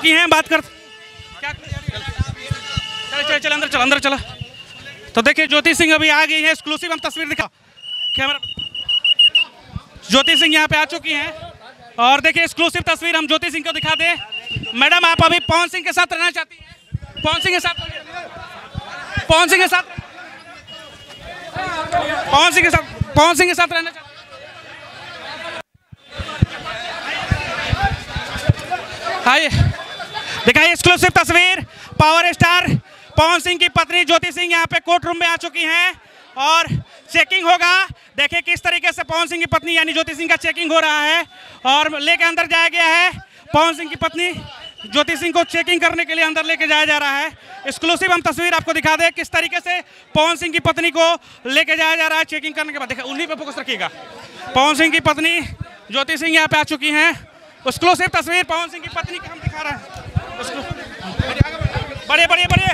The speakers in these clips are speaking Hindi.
चुकी हैं, बात कर। चल चल चल, अंदर चल, अंदर चला। तो देखिए, ज्योति सिंह अभी आ गई है एक्सक्लूसिव हम तस्वीर दिखा। कैमरा ज्योति सिंह यहाँ पे आ चुकी हैं। और देखिए एक्सक्लूसिव तस्वीर हम ज्योति सिंह को दिखा दें। मैडम, आप अभी पवन सिंह के साथ रहना चाहती हैं? पवन सिंह के साथ पवन सिंह के साथ पवन सिंह के साथ पवन सिंह के साथ रहना चाहती आइए। दिखाइए एक्सक्लूसिव तस्वीर पावर स्टार पवन सिंह की पत्नी ज्योति सिंह यहाँ पे कोर्ट रूम में आ चुकी हैं और चेकिंग होगा। देखिए किस तरीके से पवन सिंह की पत्नी यानी ज्योति सिंह का चेकिंग हो रहा है और लेके अंदर जाया गया है। पवन सिंह की पत्नी ज्योति सिंह को चेकिंग करने के लिए अंदर लेके जाया जा रहा है। एक्सक्लूसिव हम तस्वीर आपको दिखा दें किस तरीके से पवन सिंह की पत्नी को लेके जाया जा रहा है चेकिंग करने के बाद। देखिए, उन्हीं पे फोकस रखिएगा। पवन सिंह की पत्नी ज्योति सिंह यहाँ पे आ चुकी हैं। एक्सक्लूसिव तस्वीर पवन सिंह की पत्नी की हम दिखा रहे हैं। बढ़िए बढ़िए बढ़िए।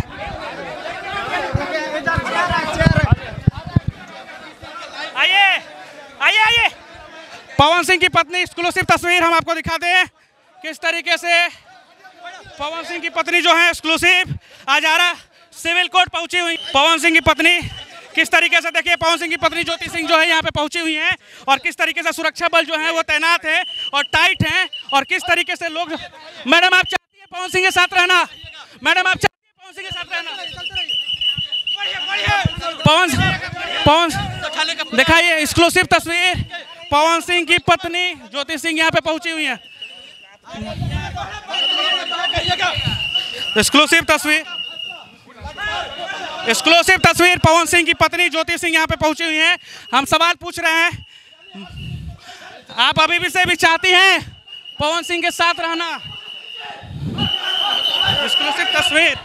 आइए आइए आइए। पवन सिंह की पत्नी एक्सक्लूसिव तस्वीर हम आपको दिखा दें किस तरीके से पवन सिंह की पत्नी जो है एक्सक्लूसिव आज आ रहा सिविल कोर्ट पहुँची हुई। पवन सिंह की पत्नी, किस तरीके से देखिए, पवन सिंह की पत्नी ज्योति सिंह जो है, यहाँ पे पहुँची हुई हैं और किस तरीके से सुरक्षा बल जो है, वो तैनात है और टाइट है और किस तरीके से लोग मैडम, आप हैं पवन सिंह के साथ रहना। मैडम, आप पवन सिंह के साथ रहना। पवन पवन दिखाइए एक्सक्लूसिव तस्वीर। पवन सिंह की पत्नी ज्योति सिंह यहाँ पे पहुँची हुई है। एक्सक्लूसिव तस्वीर। एक्सक्लूसिव तस्वीर पवन सिंह की पत्नी ज्योति सिंह यहाँ पे पहुँची हुई हैं। हम सवाल पूछ रहे हैं। आप अभी भी से भी चाहती हैं पवन सिंह के साथ रहना? एक्सक्लूसिव तस्वीर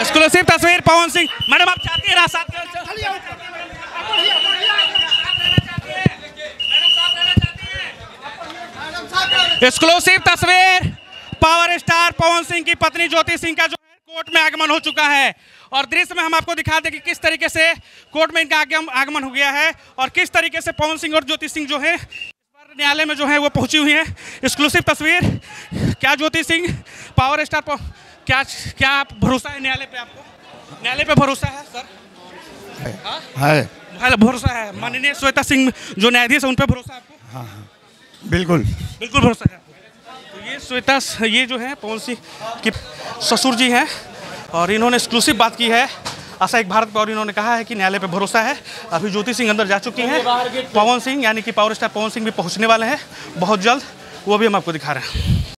एक्सक्लूसिव तस्वीर पवन सिंह मैडम आप चाहती हैं साथ एक्सक्लूसिव तस्वीर पावर स्टार पवन सिंह की पत्नी ज्योति सिंह का जो कोर्ट में आगमन हो चुका है। और दृश्य में हम आपको दिखा दें कि किस तरीके से कोर्ट में इनका आगमन हो गया है और किस तरीके से पवन सिंह और ज्योति सिंह जो है न्यायालय में जो है वो पहुँची हुई है। एक्सक्लूसिव तस्वीर। क्या ज्योति सिंह पावर स्टार प- क्या क्या आप भरोसा है न्यायालय पे आपको? न्यायालय पे भरोसा है सर? है? हाँ, भरोसा है। माननीय श्वेता सिंह जो न्यायाधीश है उन पर भरोसा है आपको? बिल्कुल। बिल्कुल भरोसा है तो ये श्वेता ये जो है पवन सिंह की ससुर जी हैं। और इन्होंने एक्सक्लूसिव बात की है। आशा एक भारत पर और इन्होंने कहा है कि न्यायालय पर भरोसा है। अभी ज्योति सिंह अंदर जा चुकी हैं। पवन सिंह, यानी कि पावर स्टार पवन सिंह भी पहुँचने वाले हैं। बहुत जल्द, वो भी हम आपको दिखा रहे हैं।